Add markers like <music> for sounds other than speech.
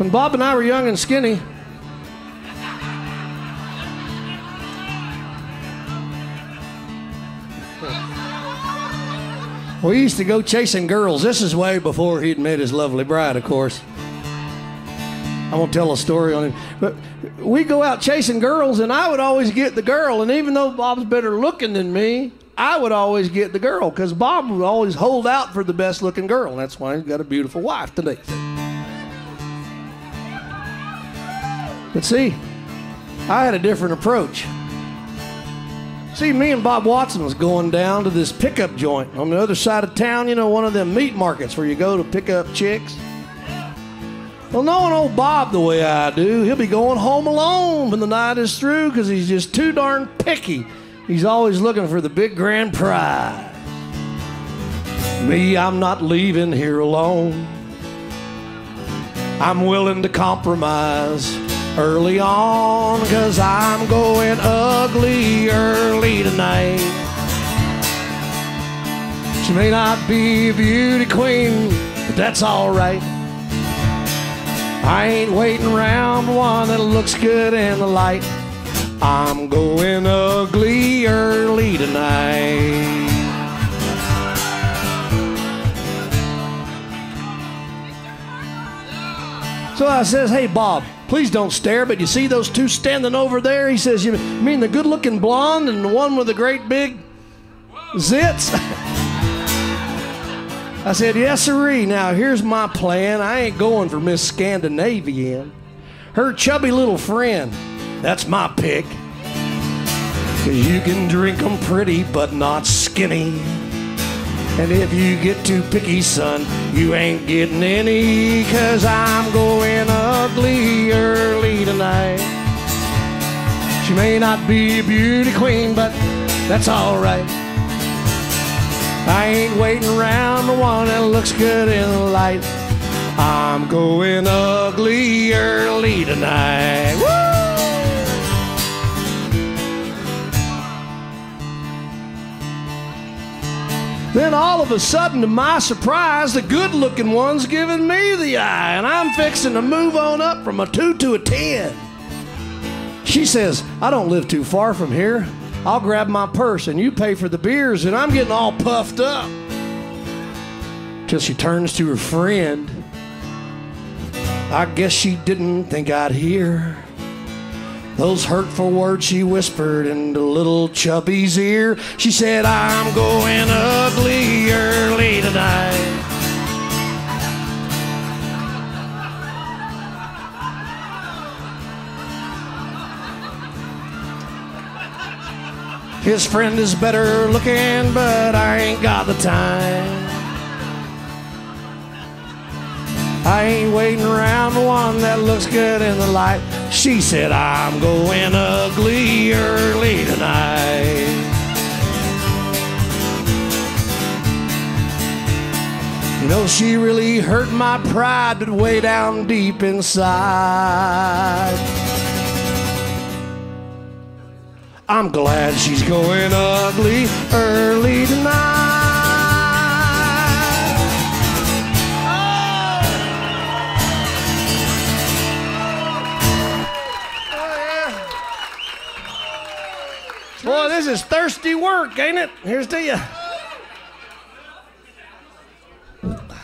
When Bob and I were young and skinny, we used to go chasing girls. This is way before he'd met his lovely bride, of course. I won't tell a story on him. But we go out chasing girls, and I would always get the girl. And even though Bob's better looking than me, I would always get the girl because Bob would always hold out for the best looking girl. And that's why he's got a beautiful wife today. But see, I had a different approach. See, me and Bob Watson was going down to this pickup joint on the other side of town, you know, one of them meat markets where you go to pick up chicks. Well, knowing old Bob the way I do, he'll be going home alone when the night is through because he's just too darn picky. He's always looking for the big grand prize. Me, I'm not leaving here alone. I'm willing to compromise early on because I'm going ugly early tonight. She may not be a beauty queen, but that's all right. I ain't waiting around one that looks good in the light. I'm going ugly early tonight. So I says, Hey, Bob, please don't stare, but you see those two standing over there? He says, You mean the good looking blonde and the one with the great big zits? <laughs> I said, Yes, sirree. Now, here's my plan. I ain't going for Miss Scandinavian. Her chubby little friend, that's my pick. Cause you can drink 'em pretty, but not skinny. And if you get too picky, son, you ain't getting any. Cause I'm going tonight. She may not be a beauty queen, but that's alright. I ain't waiting around the one that looks good in the light. I'm going ugly early tonight. Woo! Then all of a sudden, to my surprise, the good looking one's giving me the eye, and I'm fixing to move on up from a two to a ten. She says, I don't live too far from here. I'll grab my purse and you pay for the beers, and I'm getting all puffed up. Till she turns to her friend. I guess she didn't think I'd hear those hurtful words she whispered into little Chubby's ear. She said, I'm going early tonight. His friend is better looking, but I ain't got the time. I ain't waiting around for one that looks good in the light. She said, I'm going ugly early tonight. Know, she really hurt my pride, but way down deep inside. I'm glad she's going ugly early tonight. Oh, Boy, this is thirsty work, ain't it? Here's to you. Bye.